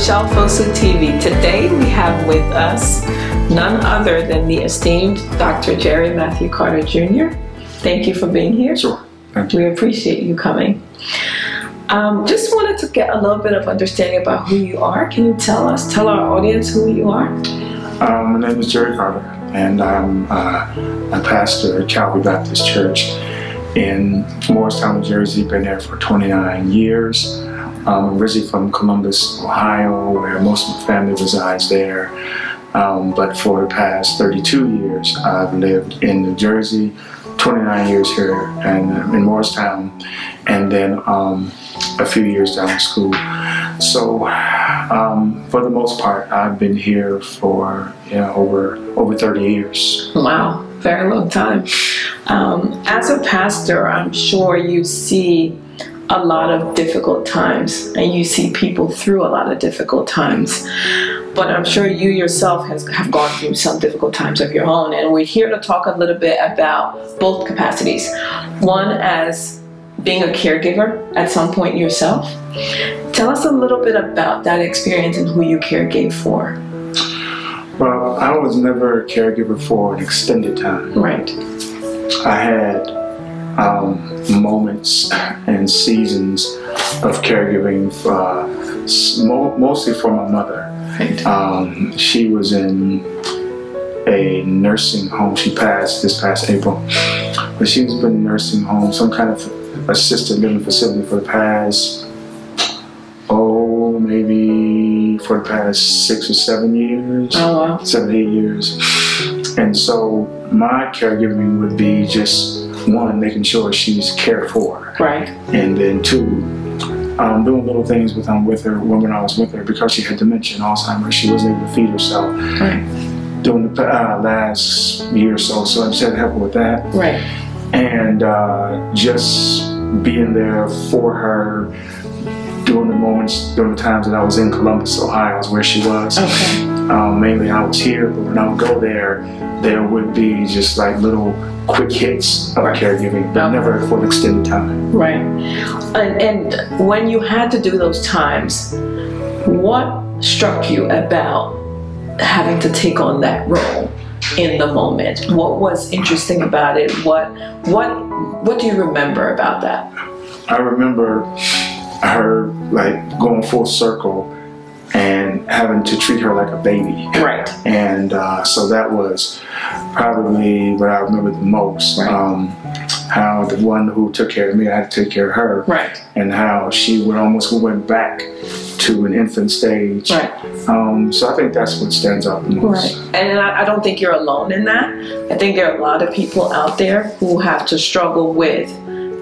Racheal Fosu TV. Today we have with us none other than the esteemed Dr. Jerry Matthew Carter Jr. Thank you for being here. Sure. Thank you. We appreciate you coming. Um, just wanted to get a little bit of understanding about who you are. Can you tell us, tell our audience who you are? Um, my name is Jerry Carter, and I'm uh, a pastor at Calvary Baptist Church in Morristown, New Jersey. Been there for 29 years. I'm originally from Columbus, Ohio, where most of my family resides there. Um, but for the past 32 years, I've lived in New Jersey, 29 years here and uh, in Morristown, and then um, a few years down in school. So, um, for the most part, I've been here for you know, over over 30 years. Wow, very long time. Um, as a pastor, I'm sure you see a lot of difficult times and you see people through a lot of difficult times. But I'm sure you yourself has, have gone through some difficult times of your own. And we're here to talk a little bit about both capacities. One as being a caregiver at some point yourself. Tell us a little bit about that experience and who you caregave for. Well, I was never a caregiver for an extended time. Right. I had um, moments and seasons of caregiving, for, uh, mostly for my mother. Right. Um, she was in a nursing home. She passed this past April, but she's been in a nursing home, some kind of assisted living facility for the past, oh, maybe for the past six or seven years. Oh, wow. Seven, eight years. And so my caregiving would be just one, making sure she's cared for. Right. And then two, um, doing little things with um, with her when I was with her because she had dementia and Alzheimer's. She wasn't able to feed herself. Right. During the uh, last year or so, so I just had to help her with that. Right. And uh, just being there for her during the moments, during the times that I was in Columbus, Ohio, is where she was. Okay. Um, mainly I was here, but when I would go there, there would be just like little quick hits of Right. caregiving, but Okay. never for an extended time. Right. And, and when you had to do those times, what struck you about having to take on that role in the moment? What was interesting about it? What what what do you remember about that? I remember her like going full circle and having to treat her like a baby. Right. And uh, so that was probably what I remember the most. Right. Um, how the one who took care of me, I had to take care of her. Right. And how she would almost went back to an infant stage. Right. Um, so I think that's what stands out the most. Right. And I, I don't think you're alone in that. I think there are a lot of people out there who have to struggle with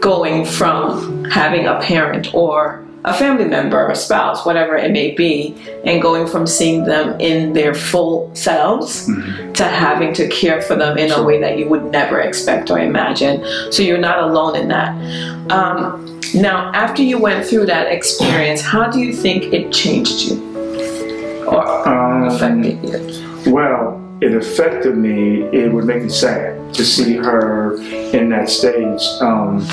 going from having a parent or a family member, a spouse, whatever it may be, and going from seeing them in their full selves Mhm. to having to care for them in a way that you would never expect or imagine. So you're not alone in that. Um, now, after you went through that experience, how do you think it changed you or Um, affected you? Well, it affected me. It would make me sad to see her in that stage. Um,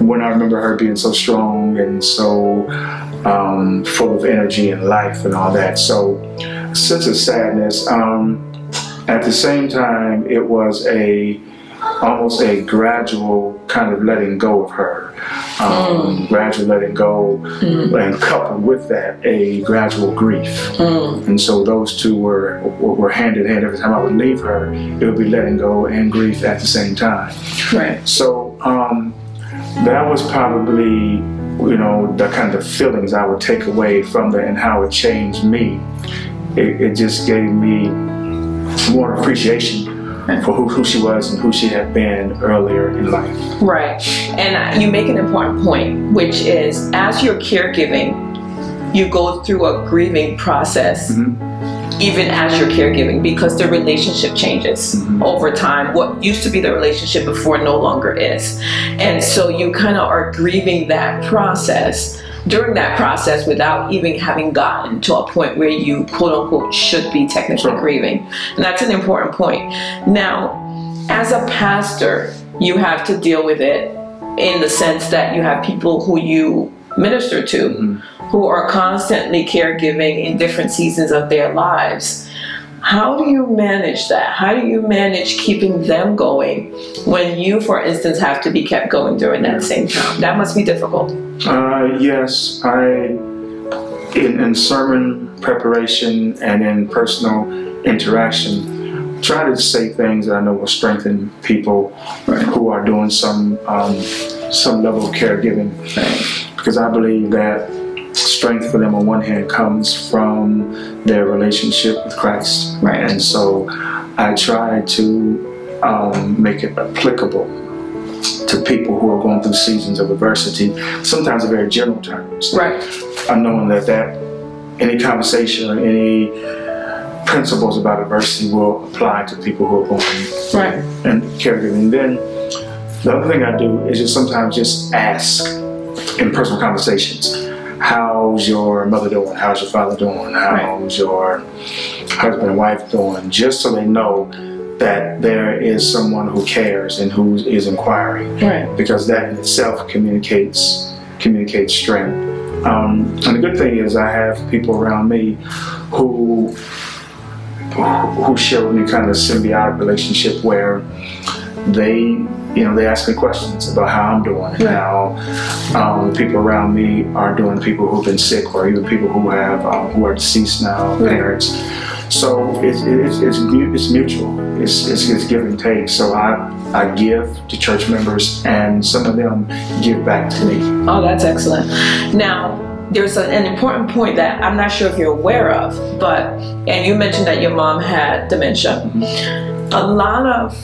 when I remember her being so strong and so um, full of energy and life and all that. So, a sense of sadness. Um, at the same time, it was a almost a gradual kind of letting go of her. Um, Gradual letting go, and coupled with that, a gradual grief. Mm, And so those two were, were were hand in hand. Every time I would leave her, it would be letting go and grief at the same time. right. So um, that was probably, you know, the kind of feelings I would take away from that and how it changed me. It, it just gave me more appreciation for who, who she was and who she had been earlier in life. Right. And you make an important point, which is as you're caregiving, you go through a grieving process Mhm. Even as you're caregiving because the relationship changes Mhm. over time. What used to be the relationship before no longer is. And so you kind of are grieving that process during that process without even having gotten to a point where you quote unquote should be technically grieving. And that's an important point. Now, as a pastor, you have to deal with it in the sense that you have people who you minister to who are constantly caregiving in different seasons of their lives. How do you manage that? How do you manage keeping them going when you, for instance, have to be kept going during that same time? That must be difficult. Uh, yes, I in, in sermon preparation and in personal interaction try to say things that I know will strengthen people Right. who are doing some um, some level of caregiving because I believe that strength for them on one hand comes from their relationship with Christ Right. and so I try to um, make it applicable to people who are going through seasons of adversity sometimes in very general terms Right. I'm knowing that that any conversation or any principles about adversity will apply to people who are going Right. and caregiving. Then the other thing I do is just sometimes just ask in personal conversations, how's your mother doing? How's your father doing? How's your husband and wife doing? Just so they know that there is someone who cares and who is inquiring Right. because that in itself communicates communicates strength. Um, and the good thing is I have people around me who who share with me kind of a symbiotic relationship where they you know they ask me questions about how I'm doing and how um, people around me are doing people who've been sick or even people who have um, who are deceased now parents. So it's it's it's, it's mutual. It's, it's it's give and take. So I I give to church members and some of them give back to me. Oh, that's excellent. Now, there's an important point that I'm not sure if you're aware of, but, and you mentioned that your mom had dementia. A lot of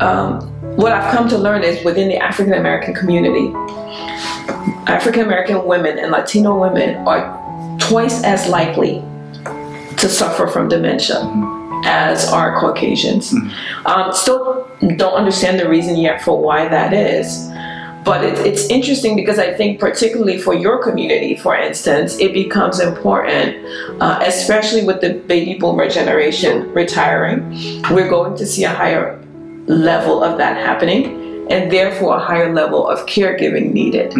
um, what I've come to learn is within the African American community, African American women and Latino women are twice as likely to suffer from dementia as are Caucasians. Um, still don't understand the reason yet for why that is. But it, it's interesting because I think, particularly for your community, for instance, it becomes important, uh, especially with the baby boomer generation retiring. We're going to see a higher level of that happening, and therefore a higher level of caregiving needed.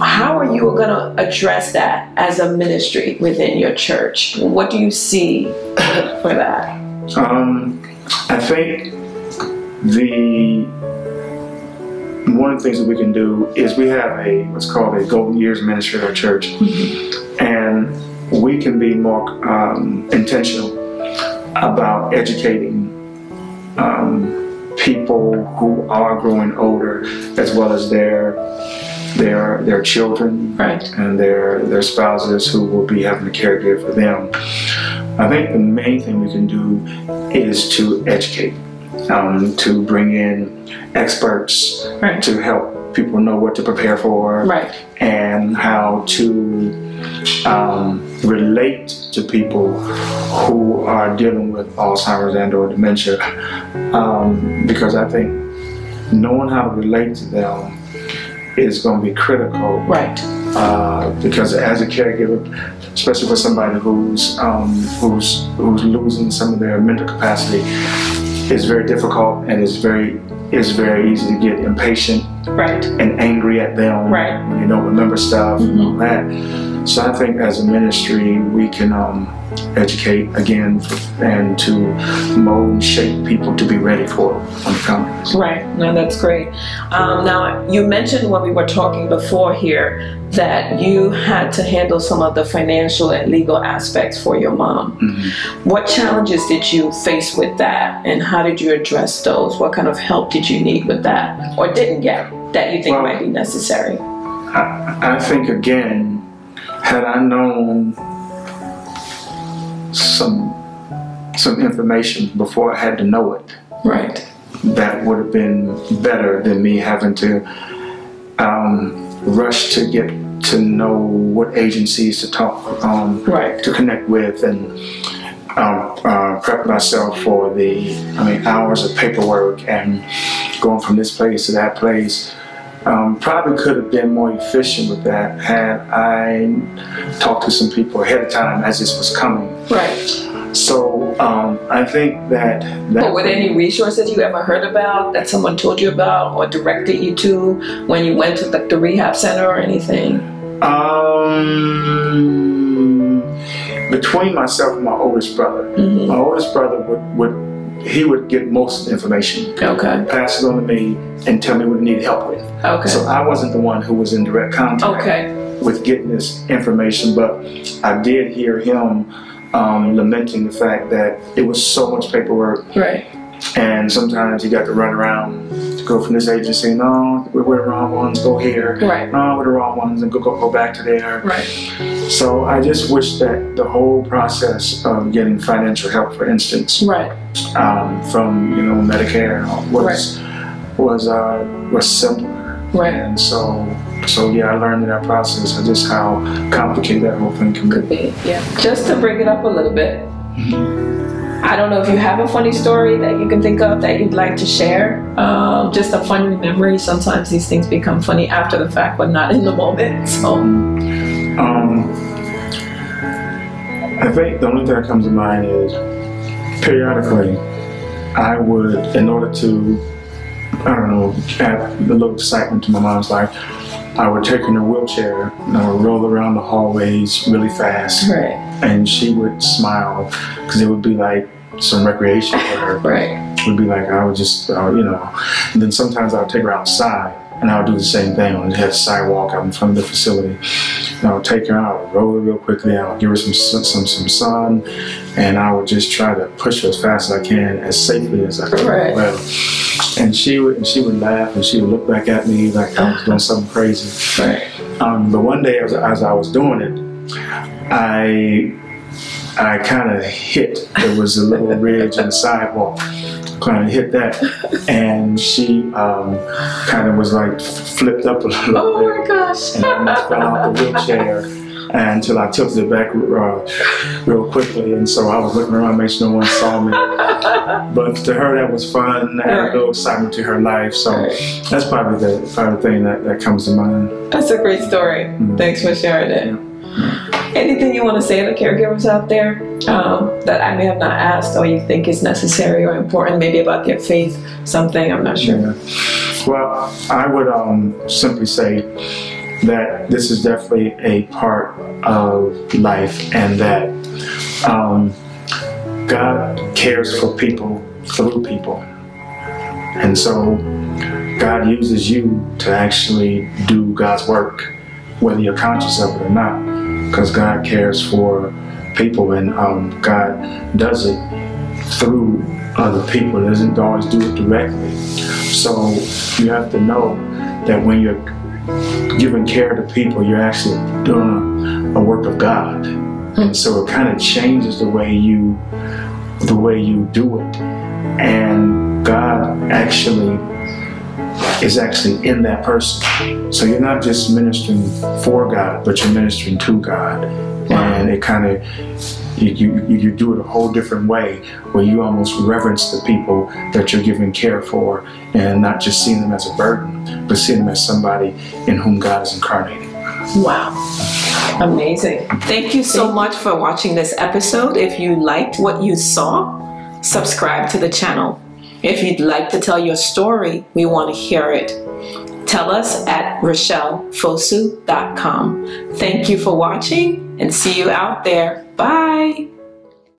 How are you going to address that as a ministry within your church? What do you see for that? Um, I think the one of the things that we can do is we have a what's called a Golden Years Ministry at our church, and we can be more um, intentional about educating um, people who are growing older, as well as their their their children Right. and their their spouses who will be having to caregive for them. I think the main thing we can do is to educate, um, to bring in experts Right. to help people know what to prepare for Right. and how to um, relate to people who are dealing with Alzheimer's and or dementia um, because I think knowing how to relate to them is going to be critical Right. uh, because as a caregiver, especially for somebody who's um, who's who's losing some of their mental capacity, it's very difficult and it's very it's very easy to get impatient Right. and angry at them Right. when you don't remember stuff and all Mhm. that. So I think as a ministry we can um, educate again and to mold and shape people to be ready for when it comes. Right. No, that's great. Um, now, you mentioned when we were talking before here that you had to handle some of the financial and legal aspects for your mom. Mhm. What challenges did you face with that, and how did you address those? What kind of help did you need with that, or didn't get that you think Well- might be necessary? I, I think again, had I known some some information before I had to know it, Right. that would have been better than me having to um, rush to get to know what agencies to talk um, Right. to connect with and um, uh, prep myself for the I mean hours of paperwork and going from this place to that place. Um, probably could have been more efficient with that had I talked to some people ahead of time as this was coming. Right. So um, I think that that But were there any resources you ever heard about that someone told you about or directed you to when you went to like the rehab center or anything? Um, between myself and my oldest brother, Mhm. my oldest brother would, would he would get most of the information, Okay. pass it on to me, and tell me what he needed help with. Okay. So I wasn't the one who was in direct contact Okay. with getting this information, but I did hear him um, lamenting the fact that it was so much paperwork, Right. and sometimes you got to run around to go from this agency. No, we're, we're the wrong ones. Go here. Right. No, we're the wrong ones, and go go, go back to there. Right. So I just wish that the whole process of getting financial help, for instance, Right. um, from you know Medicare and all, was was uh, was simpler. Right. And so so yeah, I learned in that process of just how complicated that whole thing can be. Could be. Yeah. Just to bring it up a little bit. I don't know if you have a funny story that you can think of that you'd like to share. Um, just a funny memory. Sometimes these things become funny after the fact, but not in the moment. So. Um, I think the only thing that comes to mind is periodically I would, in order to, I don't know, add a little excitement to my mom's life, I would take her in a wheelchair and I would roll around the hallways really fast, Right. and she would smile because it would be like some recreation for her. Right. It would be like I would just, uh, you know, and then sometimes I would take her outside and I would do the same thing on the sidewalk out in front of the facility. And I would take her out, roll her real quickly, I would give her some sun- some some sun, and I would just try to push her as fast as I can, as safely as I could. Right. Well, and she would and she would laugh and she would look back at me like I was doing something crazy. Right. Um, but one day, as, as I was doing it, I I kind of hit. There was a little ridge in the sidewalk. Kind of hit that, and she um, kind of was like flipped up a little Oh bit, my gosh. and almost fell out the wheelchair until I took it back uh, real quickly. And so I was looking around, make sure no one saw me. But to her, that was fun, and a little excitement to her life. So Right. that's probably the probably the thing that, that comes to mind. That's a great story. Mm. Thanks for sharing it. Anything you want to say to caregivers out there um, that I may have not asked or you think is necessary or important, maybe about their faith, something, I'm not sure. Yeah. Well, I would um, simply say that this is definitely a part of life and that um, God cares for people through people. And so God uses you to actually do God's work, whether you're conscious of it or not, because God cares for people and um, God does it through other people. He doesn't always do it directly. So you have to know that when you're giving care to people, you're actually doing a, a work of God. And so it kind of changes the way you the way you do it. And God actually is actually in that person. So you're not just ministering for God, but you're ministering to God. And it kind of you, you, you do it a whole different way where you almost reverence the people that you're giving care for and not just seeing them as a burden, but seeing them as somebody in whom God is incarnated. Wow. Amazing. Thank you so much for watching this episode. If you liked what you saw, subscribe to the channel. If you'd like to tell your story, we want to hear it. Tell us at rachealfosu.com. Thank you for watching and see you out there. Bye.